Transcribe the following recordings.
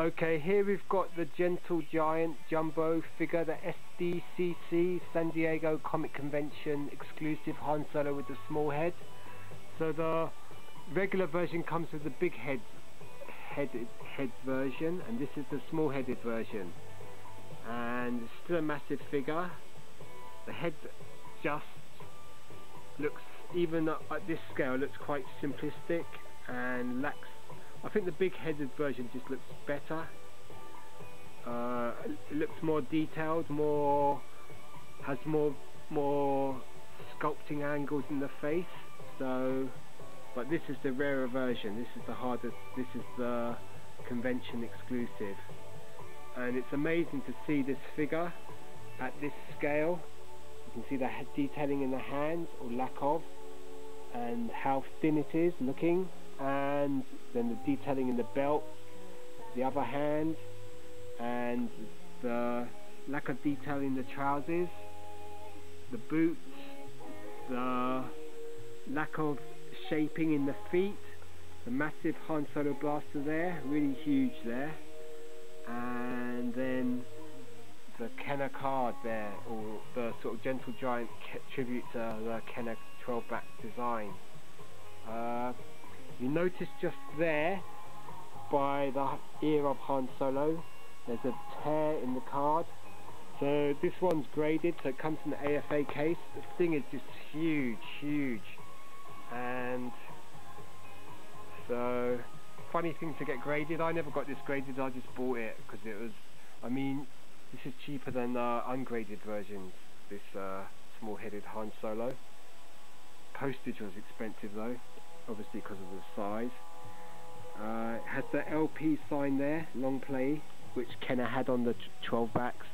Okay, here we've got the Gentle Giant Jumbo figure, the SDCC San Diego Comic Convention exclusive Han Solo with the small head. So the regular version comes with the big head headed head version, and this is the small headed version. And it's still a massive figure. The head just looks, even at this scale, looks quite simplistic and lacks I think the big headed version just looks better. Uh, it looks more detailed, more has more more sculpting angles in the face. So, but this is the rarer version. This is the hardest. This is the convention exclusive, and it's amazing to see this figure at this scale. You can see the detailing in the hands or lack of, and how thin it is looking and then the detailing in the belt, the other hand, and the lack of detail in the trousers, the boots, the lack of shaping in the feet, the massive Han Solo blaster there, really huge there, and then the Kenner card there, or the sort of Gentle Giant tribute to the Kenner 12 back design. Uh, you notice just there, by the ear of Han Solo, there's a tear in the card. So this one's graded, so it comes in the AFA case. The thing is just huge, huge. And so, funny thing to get graded. I never got this graded, I just bought it because it was, I mean, this is cheaper than uh, ungraded versions, this uh, small-headed Han Solo. Postage was expensive though obviously because of the size. Uh, it has the LP sign there, long play, which Kenner had on the 12 backs,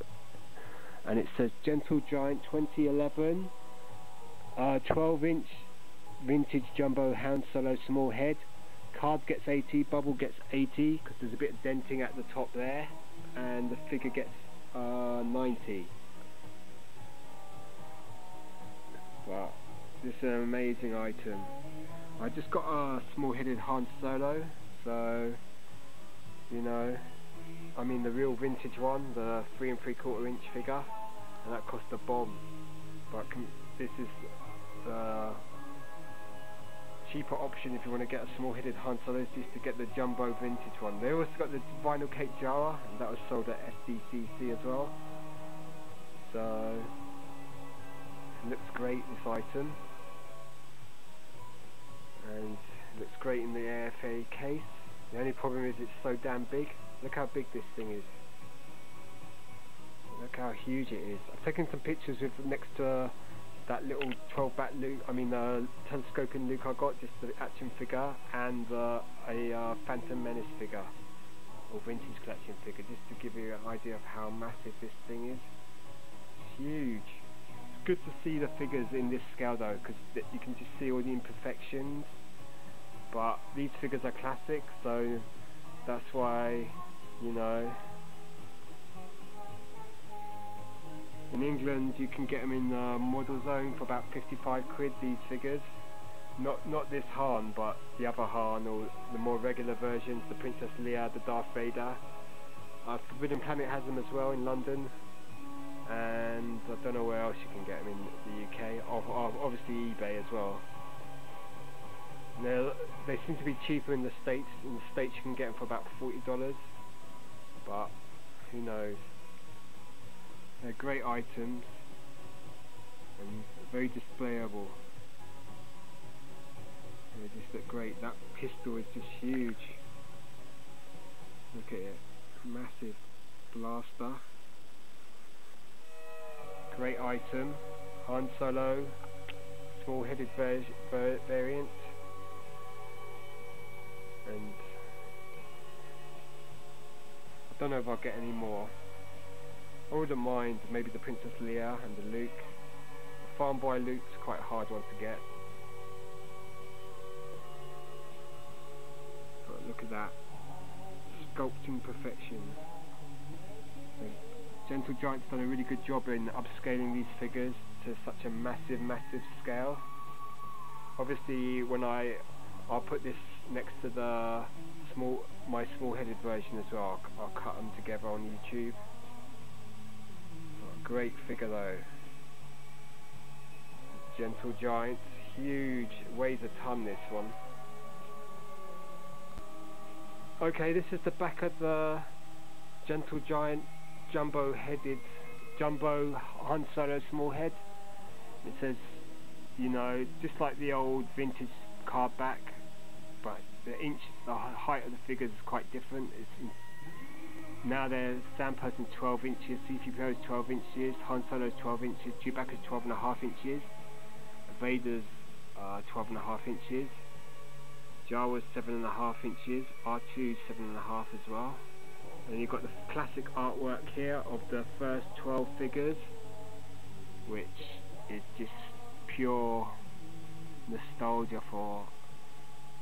and it says Gentle Giant 2011, uh, 12 inch vintage jumbo Han Solo small head. Card gets 80, bubble gets 80 because there's a bit of denting at the top there, and the figure gets uh, 90. Wow, this is an amazing item. I just got a small-headed Han Solo, so you know, I mean the real vintage one, the three and three quarter inch figure, and that cost a bomb. But this is the cheaper option if you want to get a small-headed Han Solo is just to get the jumbo vintage one. They also got the vinyl Cape Jawa, and that was sold at SDCC as well. So looks great this item and looks great in the AFA case. The only problem is it's so damn big. Look how big this thing is. Look how huge it is. I've taken some pictures with next to uh, that little 12 back Luke, I mean the uh, telescoping Luke I got, just the action figure and uh, a uh, Phantom Menace figure or vintage collection figure just to give you an idea of how massive this thing is. It's huge good to see the figures in this scale though because you can just see all the imperfections. But these figures are classic so that's why you know in England you can get them in the model zone for about 55 quid these figures. Not not this Han but the other Han or the more regular versions the Princess Leia the Darth Vader. Uh, Forbidden Planet has them as well in London and I don't know where else you can get them in the UK, obviously eBay as well. Now, they seem to be cheaper in the States, in the States you can get them for about $40, but who knows. They're great items and very displayable. They just look great. That pistol is just huge. Look at it. Massive blaster. Great item. Han Solo. Small-headed variant. And I don't know if I'll get any more. I wouldn't mind maybe the Princess Leia and the Luke. The Farm Boy Luke's quite a hard one to get. But look at that. Sculpting perfection. Gentle Giant's done a really good job in upscaling these figures to such a massive, massive scale. Obviously, when I I'll put this next to the small, my small-headed version as well. I'll, I'll cut them together on YouTube. Great figure though. Gentle Giant, huge, weighs a ton this one. Okay, this is the back of the Gentle Giant jumbo headed, jumbo Han Solo small head. It says, you know, just like the old vintage card back, but the inch, the height of the figures is quite different. It's now there's Sand Person 12 inches, C-3PO is 12 inches, Han Solo is 12 inches, Chewbacca is 12 and a half inches, Vader's uh, 12 and a half inches, Jawa's 7 and a half inches, R2's 7 and a half as well. And you've got the classic artwork here of the first 12 figures, which is just pure nostalgia for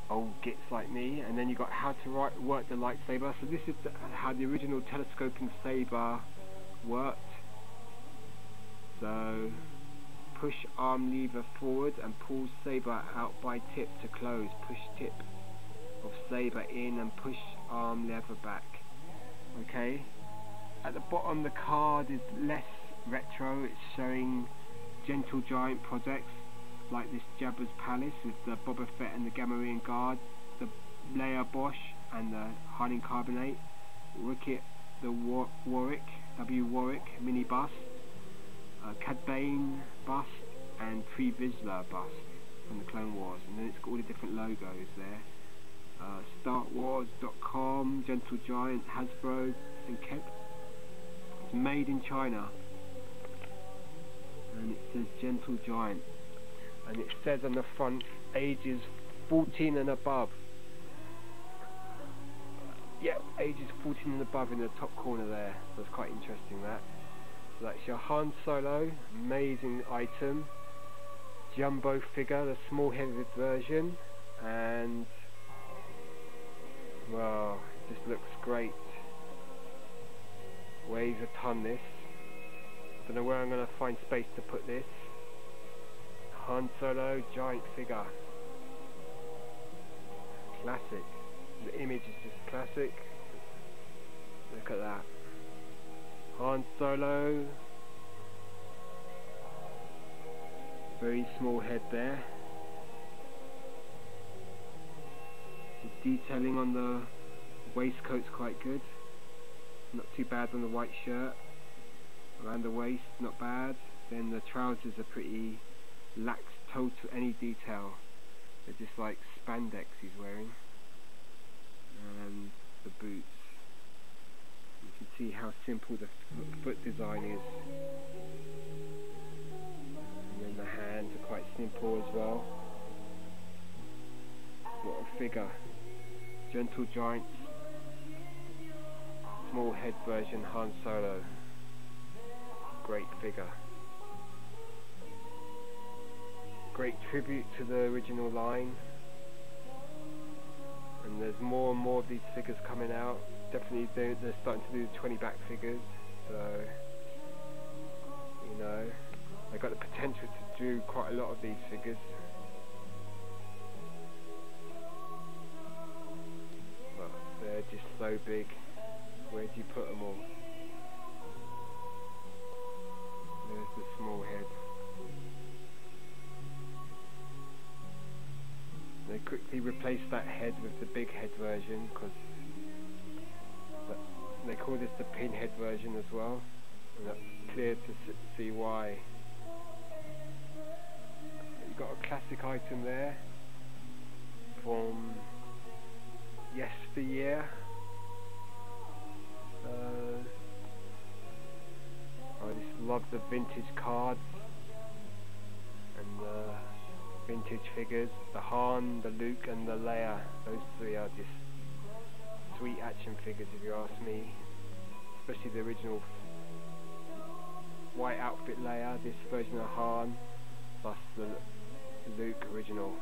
old gits like me. And then you've got how to write, work the lightsaber. So this is the, how the original telescoping saber worked. So push arm lever forward and pull saber out by tip to close. Push tip of saber in and push arm lever back okay? At the bottom the card is less retro. It's showing gentle giant projects like this Jabba's Palace with the Boba Fett and the Gamorrean Guard the Leia Boushh and the Han in Carbonite Wicket the War Warwick W. Warwick mini bust uh, Cad Bane bust and Pre Vizsla bust from the Clone Wars. And then it's got all the different logos there uh, StarWars.com, Gentle Giant, Hasbro, and Kep. It's made in China, and it says Gentle Giant, and it says on the front ages 14 and above. Yep, ages 14 and above in the top corner there. It's quite interesting that. So that's your Han Solo, amazing item. Jumbo figure, the small-headed version, and Wow, just looks great. Weighs a ton this. Don't know where I'm going to find space to put this. Han Solo giant figure. Classic. The image is just classic. Look at that. Han Solo. Very small head there. Detailing on the waistcoat's quite good. Not too bad on the white shirt. Around the waist not bad. Then the trousers are pretty lax total any detail. They're just like spandex he's wearing. And the boots. You can see how simple the foot design is. And then the hands are quite simple as well. What a figure Gentle Giants, small head version Han Solo. Great figure. Great tribute to the original line. And there's more and more of these figures coming out. Definitely they're, they're starting to do the 20 back figures. So, you know, they've got the potential to do quite a lot of these figures. They're just so big. Where do you put them all? There's the small head. They quickly replaced that head with the big head version because they call this the pinhead version as well. And that's clear to see why. You've got a classic item there from yesteryear. Uh, I just love the vintage cards and the vintage figures. The Han, the Luke and the Leia. Those three are just sweet action figures if you ask me. Especially the original white outfit Leia, this version of Han, plus the Luke original.